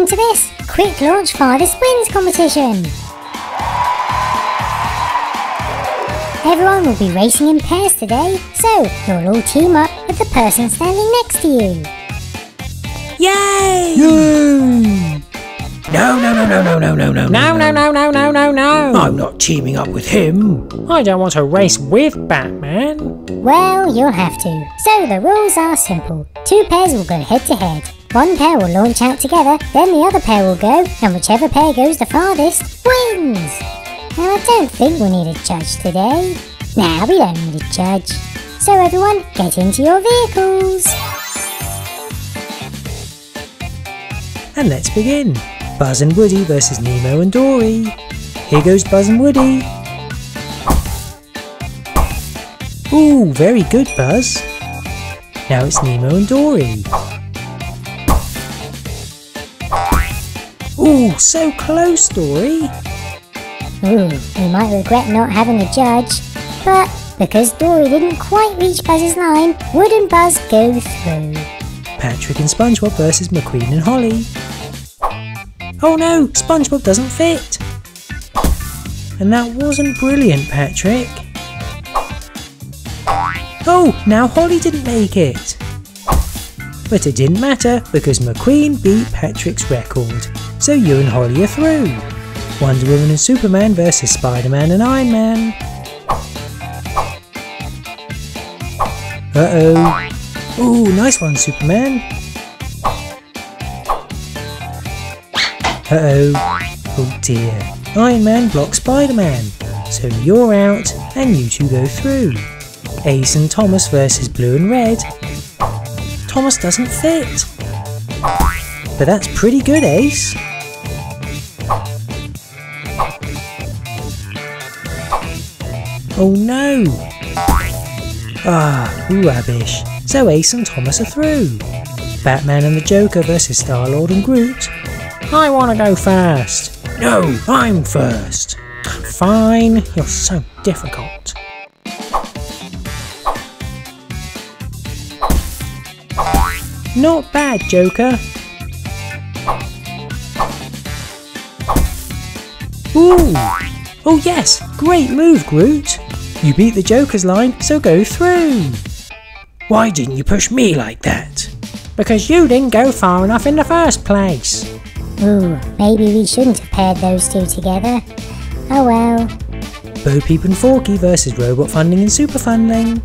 welcome to this Quick Launch Farthest Wins competition. Everyone will be racing in pairs today, so you'll all team up with the person standing next to you. Yay! Yay! No, no, no, no, no, no, no, no, No, no, no, no, no, no, no. I'm not teaming up with him. I don't want to race with Batman. Well, you'll have to. So the rules are simple. Two pairs will go head to head. One pair will launch out together, then the other pair will go, and whichever pair goes the farthest wins. Now I don't think we need a judge today. Nah, we don't need a judge. So everyone, get into your vehicles. And let's begin. Buzz and Woody versus Nemo and Dory. Here goes Buzz and Woody. Ooh, very good, Buzz. Now it's Nemo and Dory. Ooh, so close, Dory. Hmm, Ooh, we might regret not having a judge. But because Dory didn't quite reach Buzz's line, and Buzz go through. Patrick and SpongeBob versus McQueen and Holly. Oh no, SpongeBob doesn't fit. And that wasn't brilliant, Patrick. Oh, now Holly didn't make it. But it didn't matter because McQueen beat Patrick's record. So you and Holly are through. Wonder Woman and Superman versus Spider-Man and Iron Man. Uh-oh. Ooh, nice one, Superman. Uh-oh. Oh dear. Iron Man blocks Spider-Man. So you're out and you two go through. Ace and Thomas versus Blue and Red. Thomas doesn't fit. But that's pretty good, Ace. Oh no! Ah, rubbish. So Ace and Thomas are through. Batman and the Joker versus Star-Lord and Groot. I want to go first. No, I'm first. Fine, you're so difficult. Not bad, Joker. Ooh! Oh yes, great move, Groot. You beat the Joker's line, so go through. Why didn't you push me like that? Because you didn't go far enough in the first place. Ooh, maybe we shouldn't have paired those two together. Oh well. Bo Peep and Forky versus Robot Funling and Super Funling.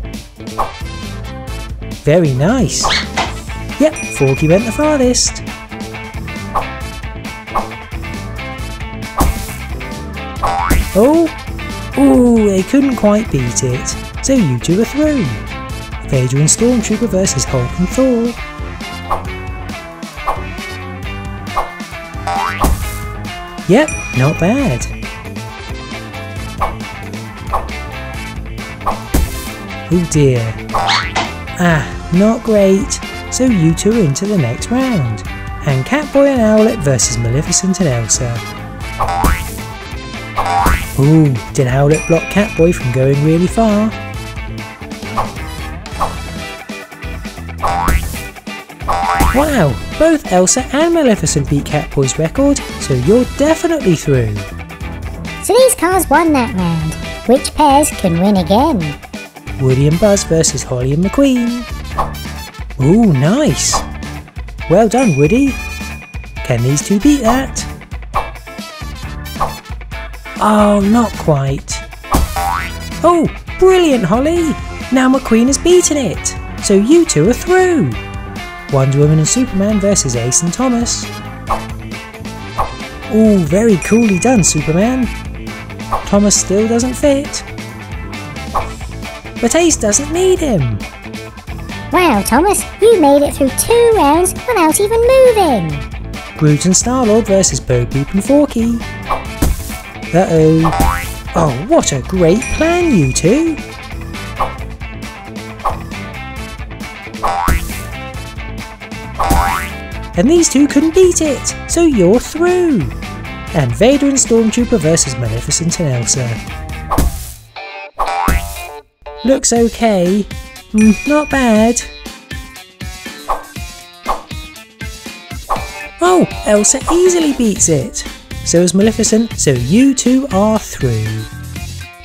Very nice. Yep, Forky went the farthest. Oh! Ooh, they couldn't quite beat it. So you two are through. Vader and Stormtrooper versus Hulk and Thor. Yep, not bad. Oh dear. Ah, not great. So you two are into the next round. And Catboy and Owlet versus Maleficent and Elsa. Ooh, did Owlet block Catboy from going really far? Wow, both Elsa and Maleficent beat Catboy's record, so you're definitely through. So these cars won that round. Which pairs can win again? Woody and Buzz versus Holly and McQueen. Ooh, nice. Well done, Woody. Can these two beat that? Oh, not quite. Oh, brilliant, Holly. Now McQueen has beaten it. So you two are through. Wonder Woman and Superman versus Ace and Thomas. Ooh, very coolly done, Superman. Thomas still doesn't fit. But Ace doesn't need him. Wow, Thomas, you made it through two rounds without even moving. Groot and Star-Lord versus Bo Peep and Forky. Uh-oh. Oh, what a great plan, you two. And these two couldn't beat it, so you're through. And Vader and Stormtrooper versus Maleficent and Elsa. Looks okay. Mm, not bad. Oh, Elsa easily beats it. So is Maleficent, so you two are through.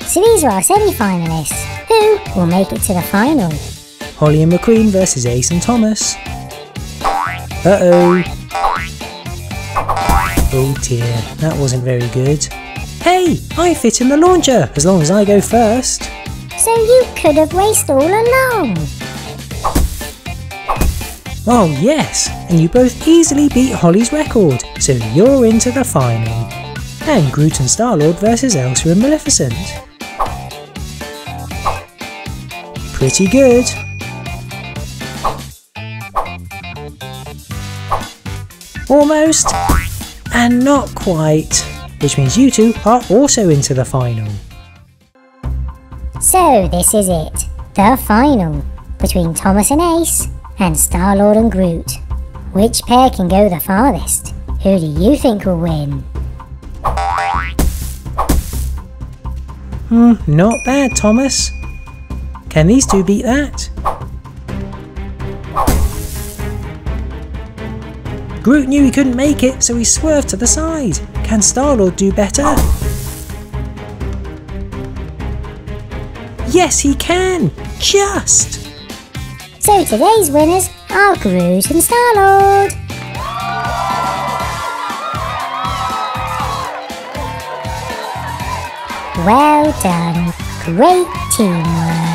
So these are our semi-finalists. Who will make it to the final? Holly and McQueen versus Ace and Thomas. Uh-oh. Oh dear, that wasn't very good. Hey, I fit in the launcher, as long as I go first. So you could have raced all along. Oh yes, and you both easily beat Holly's record, so you're into the final. And Groot and Star-Lord versus Elsa and Maleficent. Pretty good. Almost, and not quite, which means you two are also into the final. So this is it. The final. Between Thomas and Ace and Star-Lord and Groot. Which pair can go the farthest? Who do you think will win? Hmm, not bad, Thomas. Can these two beat that? Groot knew he couldn't make it, so he swerved to the side. Can Star-Lord do better? Yes, he can! Just! So today's winners are Groot and Star-Lord. Well done. Great teamwork.